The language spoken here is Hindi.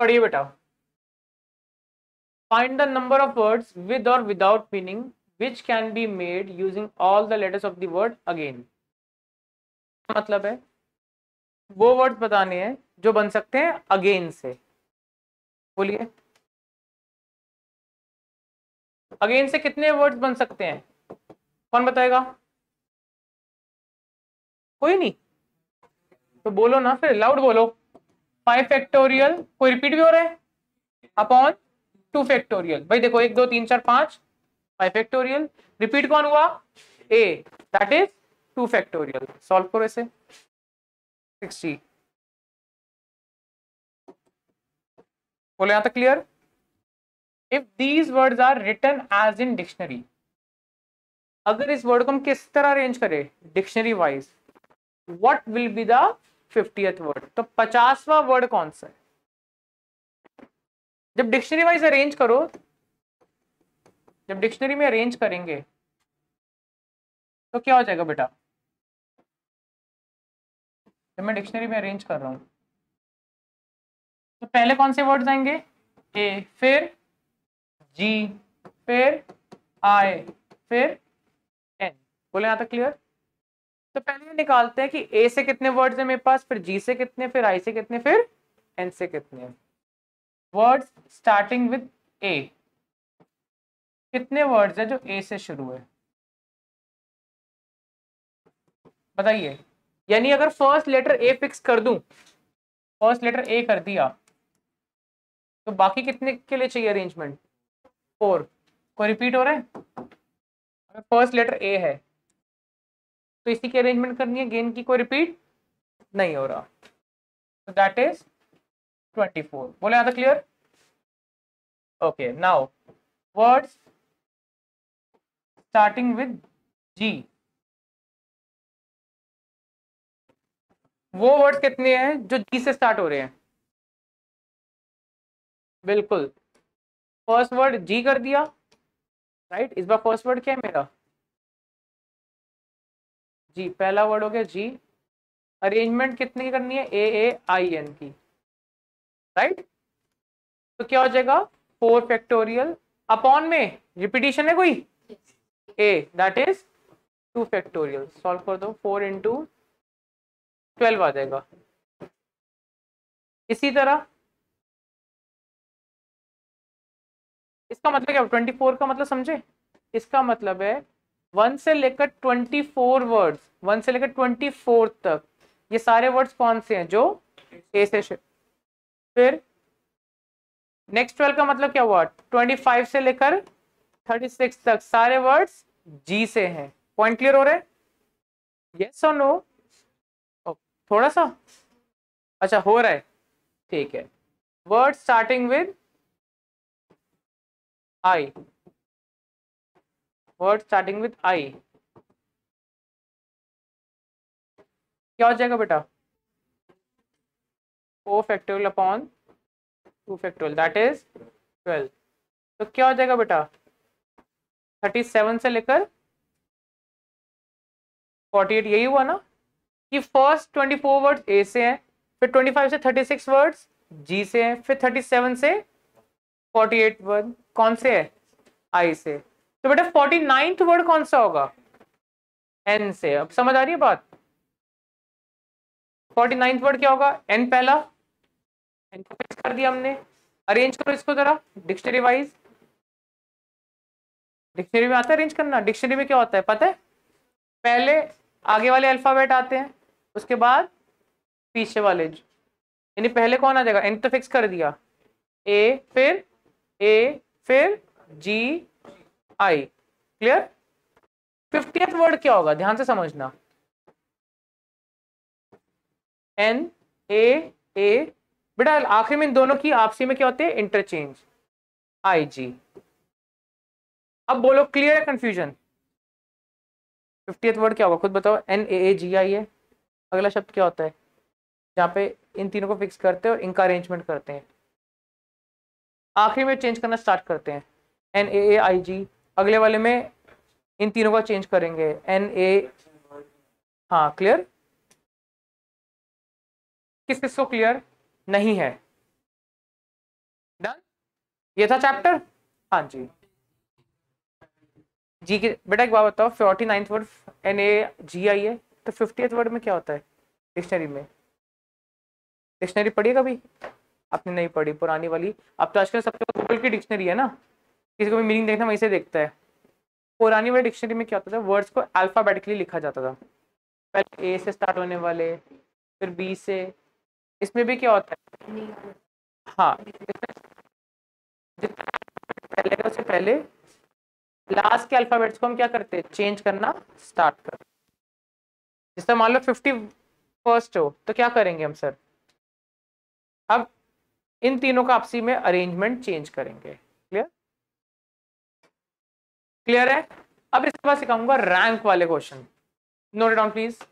पढ़िए बेटा। Find the number of words with और without meaning which can be made using all the letters of the word again मतलब है? वो वर्ड्स बताने हैं जो बन सकते हैं अगेन से। बोलिए। अगेन से कितने वर्ड्स बन सकते हैं? कौन बताएगा? कोई नहीं। तो बोलो ना फिर लाउड बोलो। फाइव फैक्टोरियल कोई रिपीट भी हो रहा है? अपॉन टू फैक्टोरियल भाई देखो, एक, दो, तीन, चार, पाँच। फाइव फैक्टोरियल रिपीट कौन हुआ? A that is two factorial solve करो इसे। सिक्सटी बोले, यहाँ तक clear if these words are written as in dictionary अगर इस वर्ड को हम किस तरह अरेंज करें? Dictionary wise what will be the fiftieth word तो पचासवा वर्ड कौन सा है? जब डिक्शनरी वाइज अरेंज करो, जब डिक्शनरी में अरेंज करेंगे तो क्या हो जाएगा बेटा? जब मैं डिक्शनरी में अरेंज कर रहा हूँ तो पहले कौन से वर्ड्स आएँगे? ए फिर जी फिर आई फिर एन बोले यहाँ तक क्लियर तो पहले ये निकालते हैं कि ए से कितने वर्ड्स हैं मेरे पास, फिर जी से कितने, फिर आई से कितने, फिर एन से कितने। वर्ड्स स्टार्टिंग विद ए कितने वर्ड्स है जो ए से शुरू है? बताइए। यानी अगर फ़र्स्ट लेटर ए फिक्स कर दूँ फ़र्स्ट लेटर ए कर दिया तो बाकी कितने के लिए चाहिए अरेंजमेंट फोर कोई रिपीट हो रहा है? अगर फ़र्स्ट लेटर ए है तो इसी की अरेंजमेंट करनी है गेन की कोई रिपीट नहीं हो रहा। तो दैट इज़ ट्वेंटी फोर बोले तक clear okay now words starting with G वो वर्ड्स कितने हैं जो जी से स्टार्ट हो रहे हैं? बिल्कुल। फ़र्स्ट वर्ड जी कर दिया। Right right? इस बार फ़र्स्ट वर्ड क्या है मेरा? जी, पहला वर्ड हो गया जी। अरेंजमेंट कितने की करनी है? ए ए आई एन की। राइट तो क्या हो जाएगा? फोर फैक्टोरियल अपॉन में रिपीटिशन है कोई? A that is two factorial solve कर दो। फोर इंटू ट्वेल्व आ जाएगा। इसी तरह। इसका मतलब क्या? ट्वेंटी फोर का मतलब समझे? इसका मतलब है वन से लेकर ट्वेंटी फोर वर्ड्स वन से लेकर ट्वेंटी फोर तक। ये सारे वर्ड्स कौन से हैं? जो ए से फिर नेक्स्ट ट्वेल्व का मतलब क्या हुआ? ट्वेंटी फाइव से लेकर थर्टी सिक्स तक सारे वर्ड्स जी से हैं। पॉइंट क्लियर हो रहे यस और नो थोड़ा सा? अच्छा हो रहा है। ठीक है। Word starting with I word starting with I क्या हो जाएगा बेटा? Four factorial upon two factorial that is twelve तो क्या हो जाएगा बेटा? थर्टी सेवन से लेकर फोर्टी एट यही हुआ ना? कि first twenty four word A से हैं, फिर ट्वेंटी फाइव से थर्टी सिक्स वर्ड्स जी से हैं, फिर थर्टी सेवन से फोर्टी एट वर्ड कौन से है? आई से। तो बेटा फोर्टी नाइन्थ वर्ड कौन सा होगा? एन से। अब समझ आ रही है बात? फोर्टी नाइन्थ वर्ड क्या होगा? एन पहला। एन को फिक्स कर दिया हमने। अरेंज करो इसको जरा। डिक्शनरी वाइज डिक्शनरी में आता है अरेंज करना? डिक्शनरी में क्या होता है, पता है? पहले आगे वाले अल्फ़ाबेट आते हैं, उसके बाद पीछे वाले यानी पहले कौन आ जाएगा? एन तो फिक्स कर दिया। ए फिर ए फिर G I clear fiftieth word क्या होगा? ध्यान से समझना। एन ए ए बेटा आखिर में इन दोनों की आपसी में क्या होते हैं? इंटरचेंज आई जी अब बोलो क्लियर है कंफ्यूजन फिफ्टी वर्ड क्या होगा? खुद बताओ. N A A G I है अगला शब्द क्या होता है? जहाँ पे इन तीनों को फिक्स करते हैं और इनका अरेंजमेंट करते हैं. आखिरी में चेंज करना स्टार्ट करते हैं. एन ए ए आई जी अगले वाले में इन तीनों का चेंज करेंगे. एन ए हाँ क्लियर किस किस को क्लियर नहीं है? डन ये था चैप्टर हाँ जी। जी के, बेटा एक बात बताओ forty ninth word N A G I है तो फिफ्टी वर्ड में क्या होता है? डिक्शनरी में। डिक्शनरी पढ़ी कभी? आपने नहीं पढ़ी, पुरानी वाली। अब तो आजकल सबके पास गूगल की डिक्शनरी है ना। किसी को भी मीनिंग देखना, वहीं से देखता है। पुरानी वाली डिक्शनरी में क्या होता था? वर्ड्स को अल्फ़ाबेटिकली लिखा जाता था। पहले ए से स्टार्ट होने वाले, फिर बी से इसमें भी क्या होता है? हाँ। पहले का उससे पहले लास्ट के अल्फ़ाबेट्स को हम क्या करते हैं? चेंज करना स्टार्ट कर जैसे मान लो फिफ्टी फ़र्स्ट हो तो क्या करेंगे हम सर अब इन तीनों का आपसी में अरेंजमेंट चेंज करेंगे। क्लियर क्लियर है? अब इसके बाद सिखाऊँगा रैंक वाले क्वेश्चन नोट डाउन प्लीज़